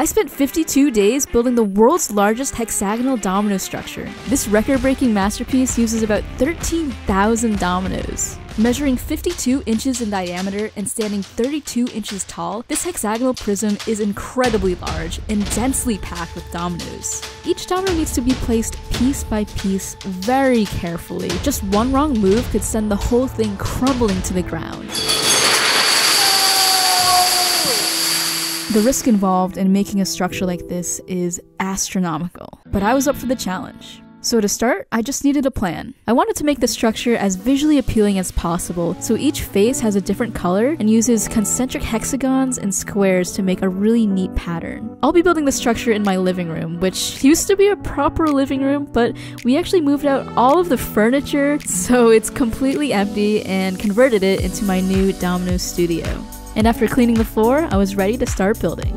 I spent 52 days building the world's largest hexagonal domino structure. This record breaking masterpiece uses about 13,000 dominoes. Measuring 52 inches in diameter and standing 32 inches tall, this hexagonal prism is incredibly large and densely packed with dominoes. Each domino needs to be placed piece by piece very carefully. Just one wrong move could send the whole thing crumbling to the ground. The risk involved in making a structure like this is astronomical, but I was up for the challenge. So to start, I just needed a plan. I wanted to make the structure as visually appealing as possible, so each face has a different color and uses concentric hexagons and squares to make a really neat pattern. I'll be building the structure in my living room, which used to be a proper living room, but we actually moved out all of the furniture, so it's completely empty and converted it into my new Domino studio. And after cleaning the floor, I was ready to start building.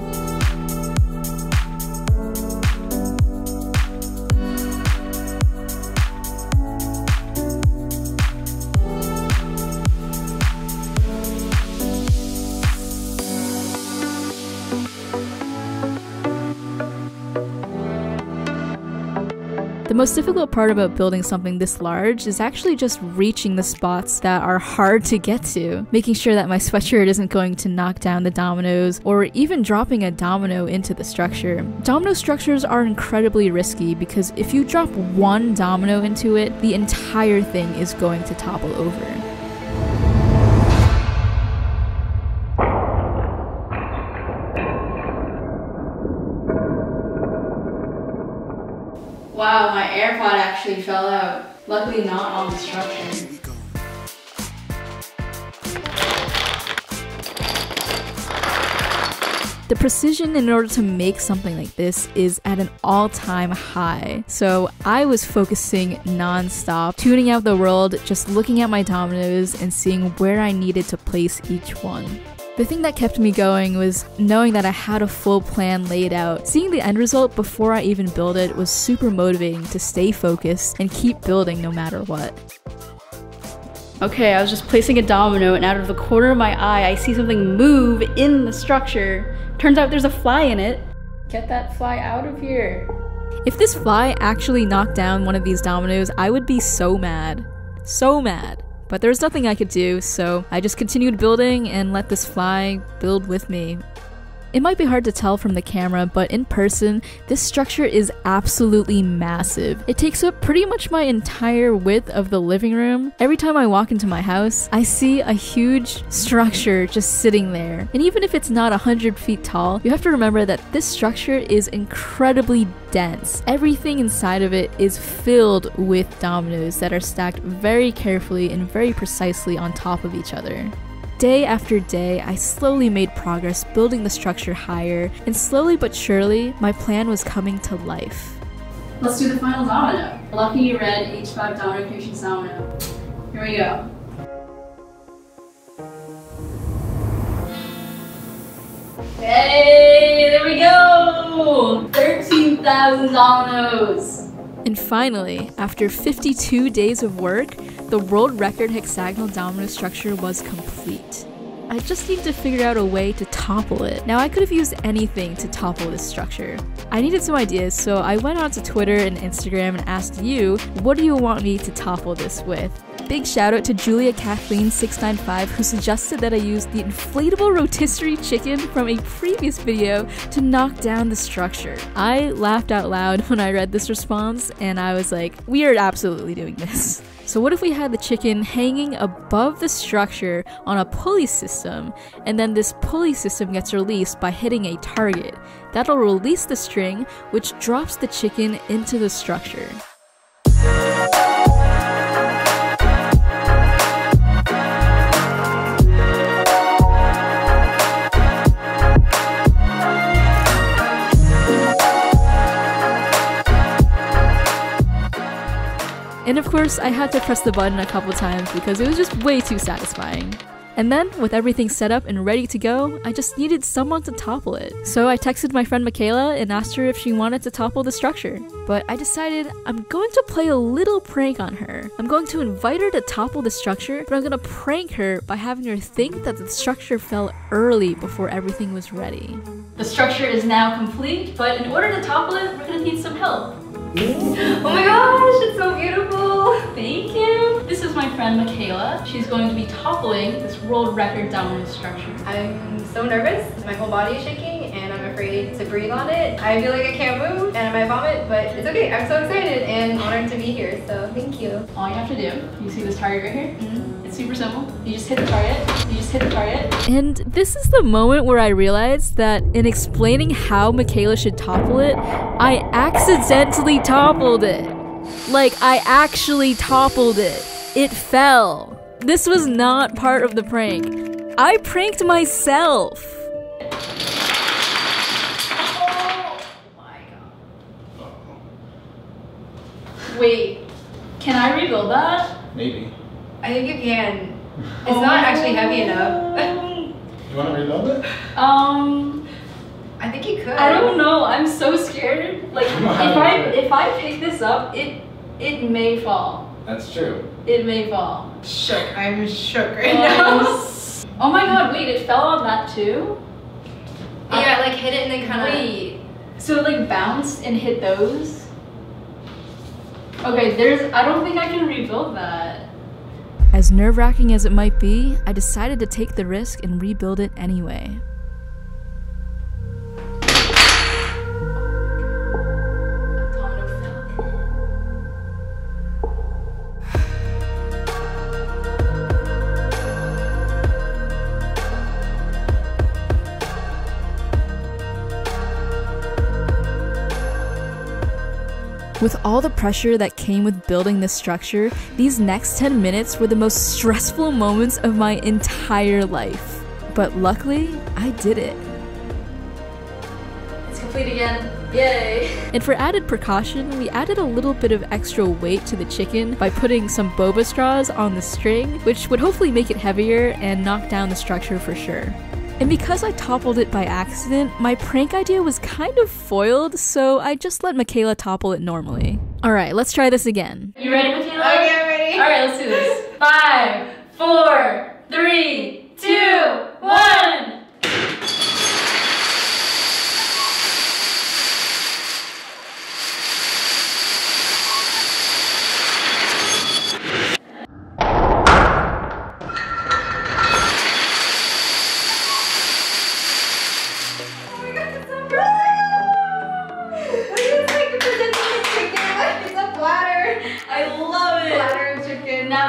The most difficult part about building something this large is actually just reaching the spots that are hard to get to, making sure that my sweatshirt isn't going to knock down the dominoes, or even dropping a domino into the structure. Domino structures are incredibly risky because if you drop one domino into it, the entire thing is going to topple over. Wow, my AirPod actually fell out. Luckily not on the structure. The precision in order to make something like this is at an all time high. So I was focusing non stop, tuning out the world, just looking at my dominoes and seeing where I needed to place each one. The thing that kept me going was knowing that I had a full plan laid out. Seeing the end result before I even build it was super motivating to stay focused and keep building no matter what. Okay, I was just placing a domino and out of the corner of my eye, I see something move in the structure. Turns out there's a fly in it. Get that fly out of here. If this fly actually knocked down one of these dominoes, I would be so mad. So mad. But there was nothing I could do, so I just continued building and let this fly build with me. It might be hard to tell from the camera, but in person, this structure is absolutely massive. It takes up pretty much my entire width of the living room. Every time I walk into my house, I see a huge structure just sitting there. And even if it's not 100 feet tall, you have to remember that this structure is incredibly dense. Everything inside of it is filled with dominoes that are stacked very carefully and very precisely on top of each other. Day after day, I slowly made progress building the structure higher, and slowly but surely, my plan was coming to life. Let's do the final domino. Lucky red H5 domino creation domino. Here we go. Hey, there we go! 13,000 dominoes! And finally, after 52 days of work, the world record hexagonal domino structure was complete. I just need to figure out a way to topple it. Now, I could have used anything to topple this structure. I needed some ideas, so I went onto Twitter and Instagram and asked you, what do you want me to topple this with? Big shout out to Julia Kathleen 695 who suggested that I use the inflatable rotisserie chicken from a previous video to knock down the structure. I laughed out loud when I read this response and I was like, we are absolutely doing this. So what if we had the chicken hanging above the structure on a pulley system, and then this pulley system gets released by hitting a target. That'll release the string, which drops the chicken into the structure. And of course, I had to press the button a couple times because it was just way too satisfying. And then, with everything set up and ready to go, I just needed someone to topple it. So I texted my friend Makayla and asked her if she wanted to topple the structure. But I decided I'm going to play a little prank on her. I'm going to invite her to topple the structure, but I'm gonna prank her by having her think that the structure fell early before everything was ready. The structure is now complete, but in order to topple it, we're gonna need some help. Oh my gosh, She's going to be toppling this world record domino structure. I'm so nervous. My whole body is shaking and I'm afraid to breathe on it. I feel like I can't move and I might vomit, but it's okay. I'm so excited and honored to be here, so thank you. All you have to do, you see this target right here? Mm-hmm. It's super simple. You just hit the target, you just hit the target. And this is the moment where I realized that in explaining how Makayla should topple it, I accidentally toppled it. Like, I actually toppled it. It fell. This was not part of the prank. I pranked myself. Oh my god. Wait, can I rebuild that? Maybe. I think you can. It's not actually heavy enough. You want to rebuild it? Um, I think you could. I don't know. I'm so scared. Like, if I do if I pick this up, it it may fall. That's true. It may fall. Shook. I'm shook right Um, now. oh my god! Wait, it fell on that too. yeah, like hit it and then kind of. Wait, so it like bounced and hit those? Okay, there's. I don't think I can rebuild that. As nerve wracking as it might be, I decided to take the risk and rebuild it anyway. With all the pressure that came with building this structure, these next 10 minutes were the most stressful moments of my entire life. But luckily, I did it. It's complete again. Yay! And for added precaution, we added a little bit of extra weight to the chicken by putting some boba straws on the string, which would hopefully make it heavier and knock down the structure for sure. And because I toppled it by accident, my prank idea was kind of foiled, so I just let Makayla topple it normally. Alright, let's try this again. You ready, Makayla? Okay,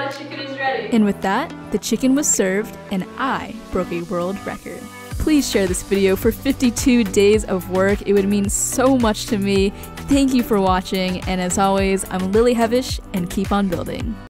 The chicken is ready. And with that, the chicken was served, and I broke a world record. Please share this video for 52 days of work. It would mean so much to me. Thank you for watching, and as always, I'm Lily Hevesh, and keep on building.